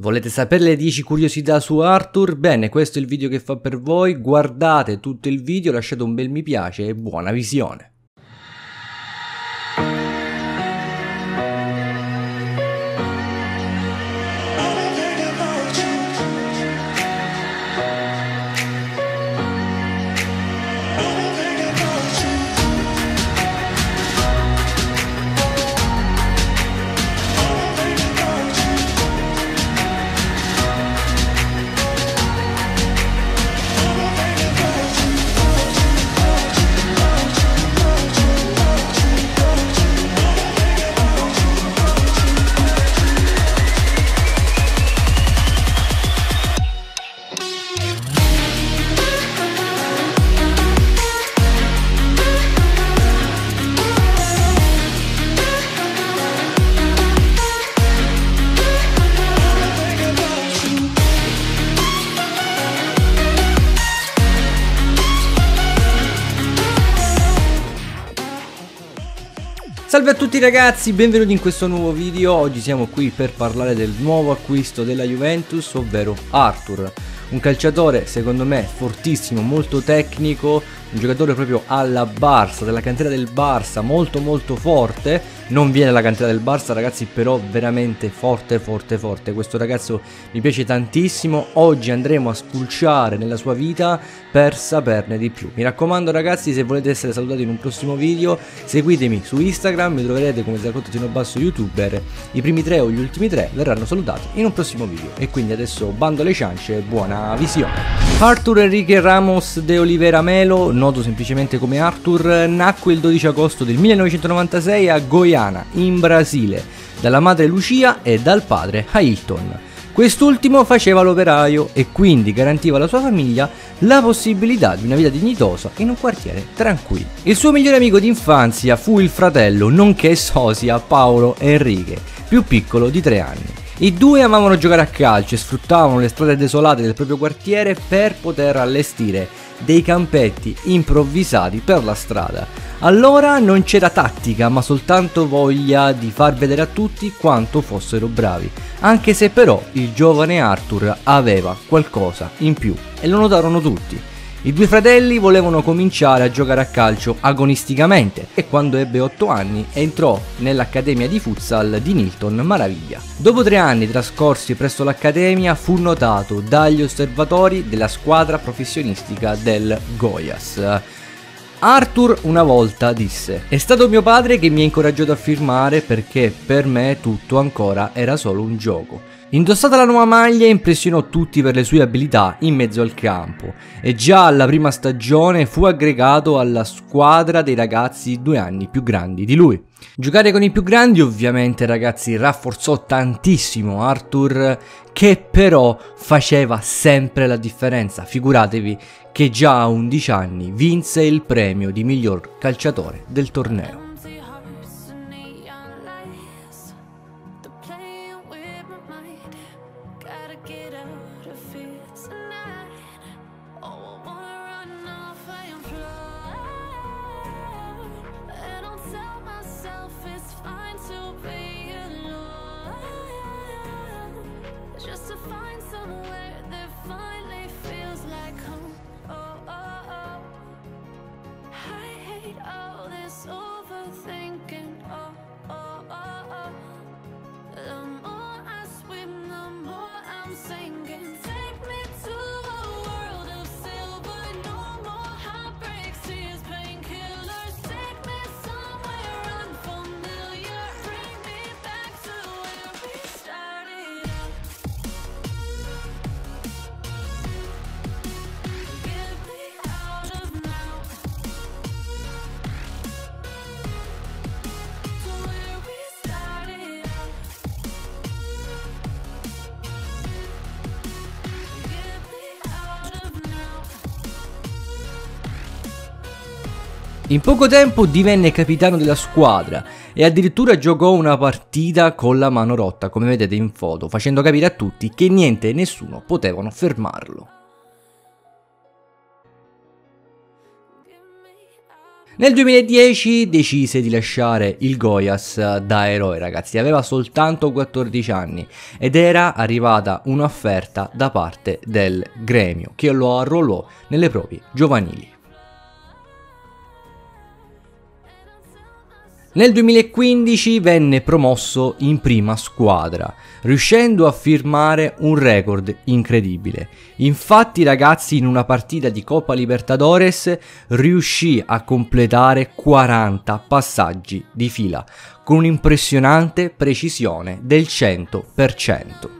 Volete sapere le 10 curiosità su Arthur? Bene, questo è il video che fa per voi, guardate tutto il video, lasciate un bel mi piace e buona visione. Salve a tutti ragazzi, benvenuti in questo nuovo video, oggi siamo qui per parlare del nuovo acquisto della Juventus, ovvero Arthur. Un calciatore secondo me fortissimo, molto tecnico, un giocatore proprio alla Barça, della cantera del Barça, molto molto forte, non viene dalla cantera del Barça ragazzi però veramente forte forte forte, questo ragazzo mi piace tantissimo, oggi andremo a spulciare nella sua vita per saperne di più, mi raccomando ragazzi se volete essere salutati in un prossimo video seguitemi su Instagram, mi troverete come Zacotto Basso youtuber, i primi tre o gli ultimi tre verranno salutati in un prossimo video. E quindi adesso bando le ciance e buona visione. Arthur Enrique Ramos de Oliveira Melo, noto semplicemente come Arthur, nacque il 12 agosto del 1996 a Goiânia, in Brasile, dalla madre Lucia e dal padre Ailton. Quest'ultimo faceva l'operaio e quindi garantiva alla sua famiglia la possibilità di una vita dignitosa in un quartiere tranquillo. Il suo migliore amico d'infanzia fu il fratello, nonché sosia Paolo Enrique, più piccolo di tre anni. I due amavano giocare a calcio e sfruttavano le strade desolate del proprio quartiere per poter allestire dei campetti improvvisati per la strada. Allora non c'era tattica, ma soltanto voglia di far vedere a tutti quanto fossero bravi, anche se però il giovane Arthur aveva qualcosa in più e lo notarono tutti. I due fratelli volevano cominciare a giocare a calcio agonisticamente e quando ebbe 8 anni entrò nell'accademia di futsal di Nilton Maraviglia. Dopo tre anni trascorsi presso l'accademia fu notato dagli osservatori della squadra professionistica del Goias. Arthur una volta disse È stato mio padre che mi ha incoraggiato a firmare perché per me tutto ancora era solo un gioco. Indossata la nuova maglia impressionò tutti per le sue abilità in mezzo al campo e già alla prima stagione fu aggregato alla squadra dei ragazzi due anni più grandi di lui. Giocare con i più grandi ovviamente ragazzi rafforzò tantissimo Arthur che però faceva sempre la differenza. Figuratevi che già a 11 anni vinse il premio di miglior calciatore del torneo. In poco tempo divenne capitano della squadra e addirittura giocò una partita con la mano rotta, come vedete in foto, facendo capire a tutti che niente e nessuno potevano fermarlo. Nel 2010 decise di lasciare il Goias da eroe ragazzi, aveva soltanto 14 anni ed era arrivata un'offerta da parte del gremio che lo arruolò nelle proprie giovanili. Nel 2015 venne promosso in prima squadra, riuscendo a firmare un record incredibile. Infatti ragazzi in una partita di Coppa Libertadores riuscì a completare 40 passaggi di fila, con un'impressionante precisione del 100%.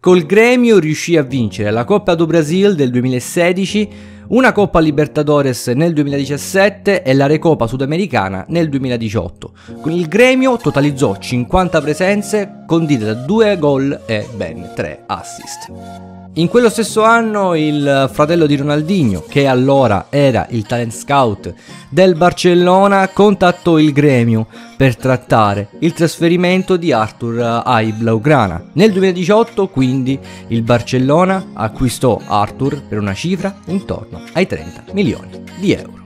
Col Gremio riuscì a vincere la Coppa do Brasil del 2016, una Coppa Libertadores nel 2017 e la Recopa Sudamericana nel 2018. Con il Gremio totalizzò 50 presenze, condite da 2 gol e ben 3 assist. In quello stesso anno il fratello di Ronaldinho, che allora era il talent scout del Barcellona, contattò il gremio per trattare il trasferimento di Arthur ai Blaugrana. Nel 2018 quindi il Barcellona acquistò Arthur per una cifra intorno ai 30 milioni di euro.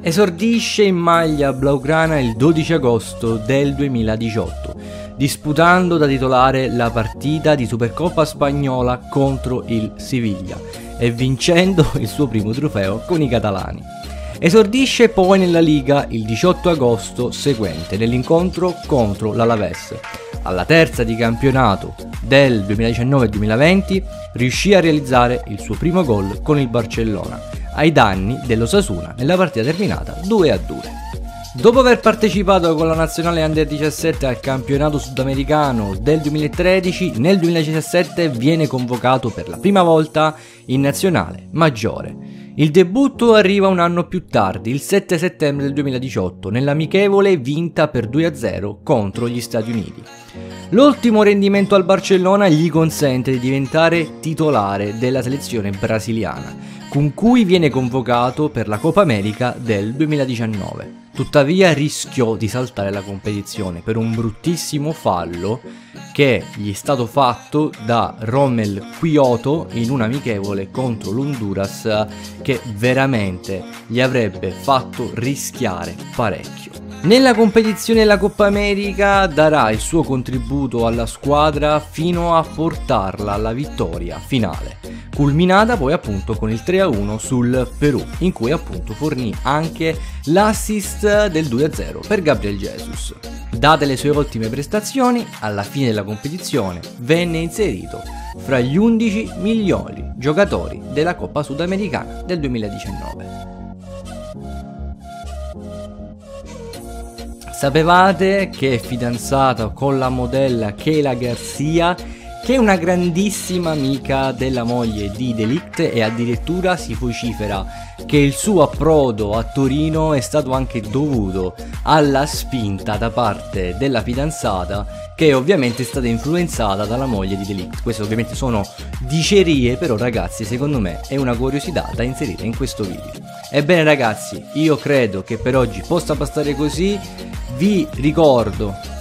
Esordisce in maglia Blaugrana il 12 agosto del 2018 disputando da titolare la partita di Supercoppa spagnola contro il Siviglia e vincendo il suo primo trofeo con i catalani. Esordisce poi nella Liga il 18 agosto seguente nell'incontro contro l'Alaves. Alla terza di campionato del 2019-2020 riuscì a realizzare il suo primo gol con il Barcellona ai danni dello Sasuna nella partita terminata 2-2. Dopo aver partecipato con la nazionale Under 17 al campionato sudamericano del 2013, nel 2017 viene convocato per la prima volta in nazionale maggiore. Il debutto arriva un anno più tardi, il 7 settembre del 2018, nell'amichevole vinta per 2-0 contro gli Stati Uniti. L'ultimo rendimento al Barcellona gli consente di diventare titolare della selezione brasiliana, con cui viene convocato per la Coppa America del 2019. Tuttavia rischiò di saltare la competizione per un bruttissimo fallo che gli è stato fatto da Rommel Quioto in un amichevole contro l'Honduras che veramente gli avrebbe fatto rischiare parecchio. Nella competizione della Coppa America darà il suo contributo alla squadra fino a portarla alla vittoria finale culminata poi appunto con il 3-1 sul Perù, in cui appunto fornì anche l'assist del 2-0 per Gabriel Jesus. Date le sue ottime prestazioni, alla fine della competizione venne inserito fra gli 11 migliori giocatori della Coppa Sudamericana del 2019. Sapevate che è fidanzata con la modella Kayla Garcia che è una grandissima amica della moglie di Delict e addirittura si vocifera che il suo approdo a Torino è stato anche dovuto alla spinta da parte della fidanzata che ovviamente è stata influenzata dalla moglie di Delict. Queste ovviamente sono dicerie, però ragazzi secondo me è una curiosità da inserire in questo video. Ebbene ragazzi, io credo che per oggi possa bastare così, vi ricordo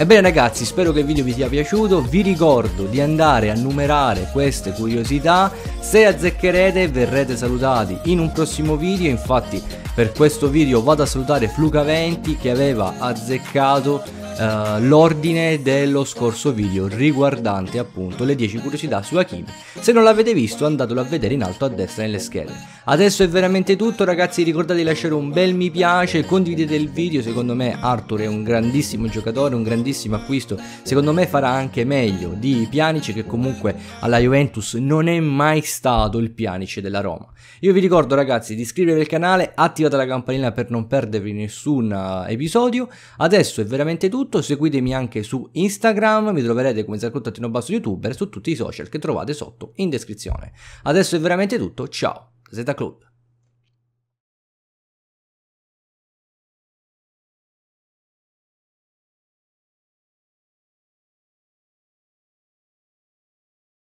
Ebbene ragazzi, spero che il video vi sia piaciuto, vi ricordo di andare a numerare queste curiosità, se azzeccherete verrete salutati in un prossimo video, infatti per questo video vado a salutare Flucaventi che aveva azzeccato uh, l'ordine dello scorso video riguardante appunto le 10 curiosità su Hakimi. Se non l'avete visto andatelo a vedere in alto a destra nelle schede. Adesso è veramente tutto ragazzi, ricordate di lasciare un bel mi piace, condividete il video, secondo me Arthur è un grandissimo giocatore, un grandissimo acquisto, secondo me farà anche meglio di Pjanic che comunque alla Juventus non è mai stato il Pjanic della Roma. Io vi ricordo ragazzi di iscrivervi al canale, attivate la campanella per non perdervi nessun eh, episodio, adesso è veramente tutto tutto, seguitemi anche su Instagram, mi troverete come Zarcottattino Basso YouTuber su tutti i social che trovate sotto in descrizione. Adesso è veramente tutto, ciao, Z Claude.